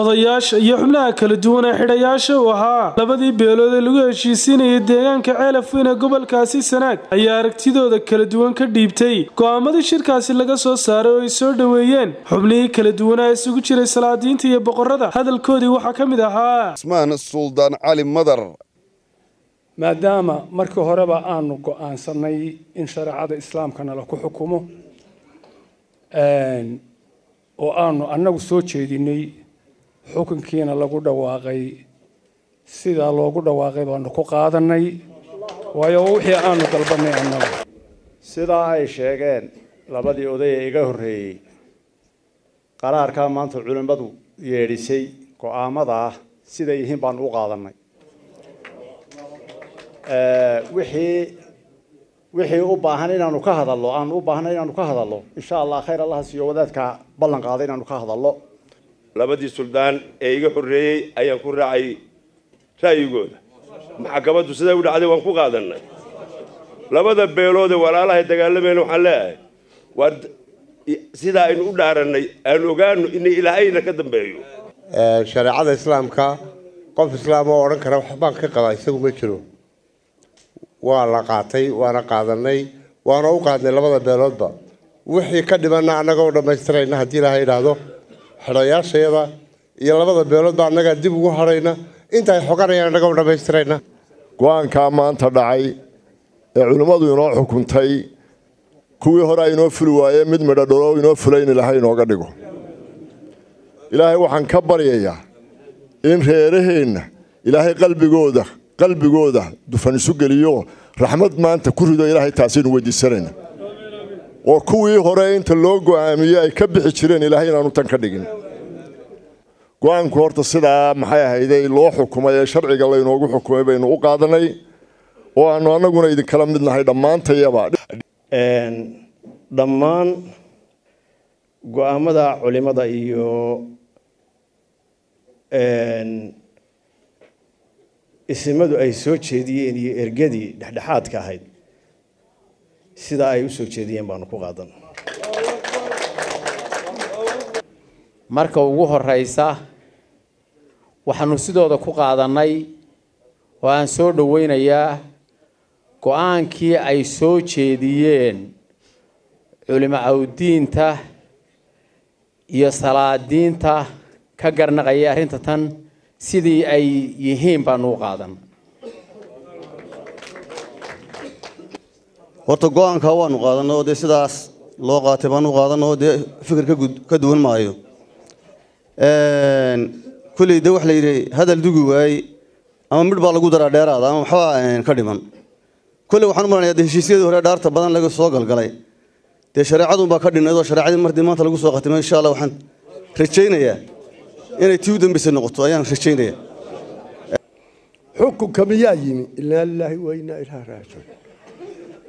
odayaasha iyo xubnaha kala duwan ee xidhayaasha uu ahaa. Labadii beelood ee lagu heshiisiinayay deegaanka ceelaf weyn ee gobolkaasi sanaag ayaa aragtidooda kala duwan ka dhiibtay. Go'aamadii shirkaasi laga soo saaray oo ay soo dhoweeyeen. Xubnihii kala duwanaa isugu jiray salaadiinta iyo boqorada hadalkoodii waxaa ka mid ahaa ismaan suldaan cali madar. Maadaama markii horeba aanu go'aansannay in shareecada islaamkana la ku xukumo oo aanu annagu soo jeedinay xukunkiina lagu dhawaaqay sidaa loogu dhawaaqay baanu ku qaadanay waayo wixii aanu dalbanay annagu sidaa ay sheegeen labadii oday ee iga horreeyey qaraarkaa maanta culimmadu yeedhisay go'aamada ah siday yihiin baanu u qaadanay wixii wixii u baahan inaanu ka hadallo aanu u baahnay inaanu ka hadallo insha allah khayr allaha siiyo wadaadka ballan qaaday inaanu ka hadallo labadii suldaan ee iga horreeyey ayaan ku raacay ra'yigooda maxkamaddu siday u dhacday waan ku qaadanay labada beelood ee walaalahay dagaalamayna waxaan leeyahay waa sidaa aynu u dhaarannay aan ogaano in ilaahayna ka dambeeyo. Shareecada islaamka qof islaam oo odhan kara waxbaan ka qabaa isagu ma jiro. Waa la qaatay waana qaadanay waana u qaadnay labada beeloodba. Wixii ka dhimanna annaga u dhammaystirayna haddii ilaaha idhaahdo xidhayaashayada iyo labada beeloodba annagaa dib ugu hadhayna inta ay xoganayaan annaga u dhammaystirayna go'aankaa maanta dhacay ee culimmadu inoo xukuntay kuwii hore aynoo fuli waayeen mid midho dhalo inoo fulayn ilaahay inooga dhigo ilaahay waxaan ka baryayaa in reeraheenna ilaahay qalbigooda qalbigooda dufan isu geliyo raxmad maanta ku rido ilaahay taasaynu weydiisanayna oo kuwii hore inta loo go'aamiyey ay ka bixi jireen ilaahay inaanu tan ka dhigin. Go'aanku horta sidaa maxay ahayday loo xukumay ee sharciga laynoogu xukumay baynu u qaadanay oo aanu annaguna idinkala mid nahay dhammaantayaba dhammaan go'aamada culimada iyo isimadu ay soo jeediyeen iyo ergadii dhexdhexaadka ahayd sidaa ay u soo jeediyeen baanu ku qaadan. Marka ugu horeysa waxaanu sidooda ku qaadannay oo aan soo dhoweynayaa go'aankii ay soo jeediyeen culimo cawdiinta iyo salaadiinta ka garnaqayay arrinta tan sidii ay yihiin baanu u qaadan horta go'aankaa waanu qaadanay oo dee sidaas loo qaatay baanu qaadanay oo dee fikir ka duwan maayo. Kulley de waxa la yidhi hadal dugi waayey ama midh baa lagu daraa dheeraada ama waxba ka dhiman. Kulley waxaan u malanayaa de heshiisyadii hore dhaarta badan laga soo galgalay. Dee shareecadunbaa ka dhinayd oo shareecadii martii maanta lagu soo khatimay insha allah waxaan rajaynayaa inay tii u dambaysay noqoto ayaan rajaynayaa xukunka miyaa yimi? Ilaa lilaahi wa inaa ilaha raajiun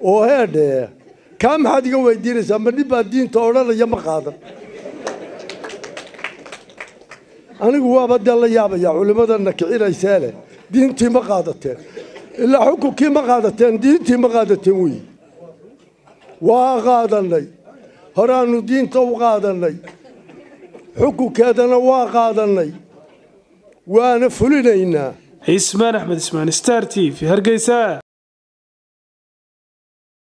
oo heedhee kaa maxaad iga weydiinaysaa? Ma nin baa diinta odhanaya ma qaadan. Anigu waaba dee la yaabaya culimmadana kicinaysee leh. Diintii ma qaadateen. Ilaa xukunkii ma qaadateen diintii ma qaadateen wey waa qaadanay horaanu diinta u qaadanay xukunkeedana waa qaadanay waana fulinaynaa. Cismaan axmed ismaan star t v hargeysa